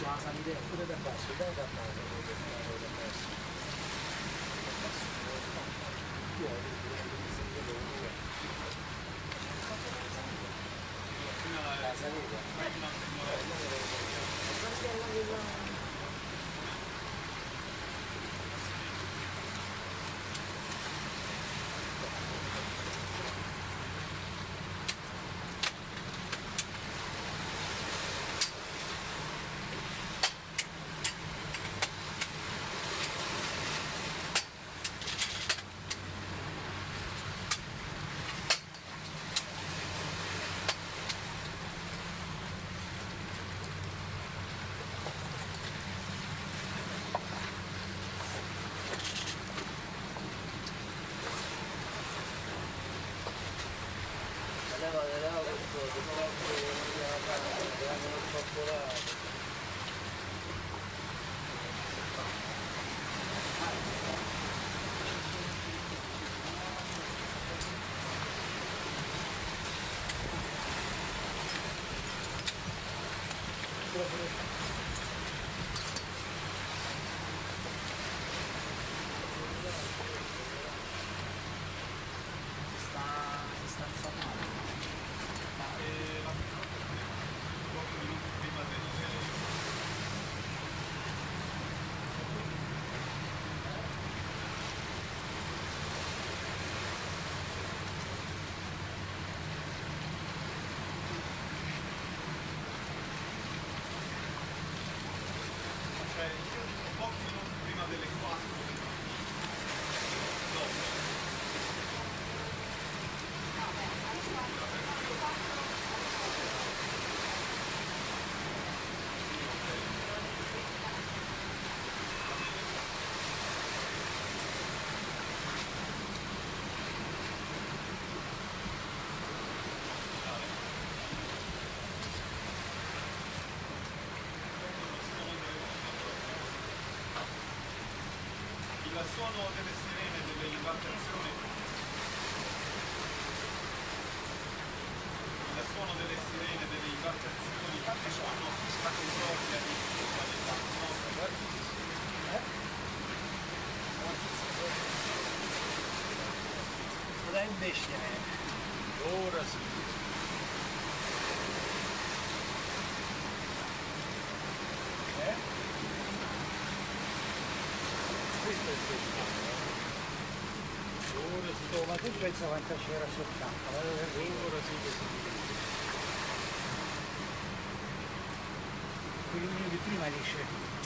suasana dia udah dapat sudah dapat Terima kasih. Gracias. Il suono delle sirene delle imbarcazioni il suono delle sirene delle imbarcazioni che sono state proprie di qualità bestia, eh. Ora sì. Eh? Questo è il pescato. Ora sì. Oh, ma tu pensa quanta c'era soltanto? Ora sì che si Quelli di prima dice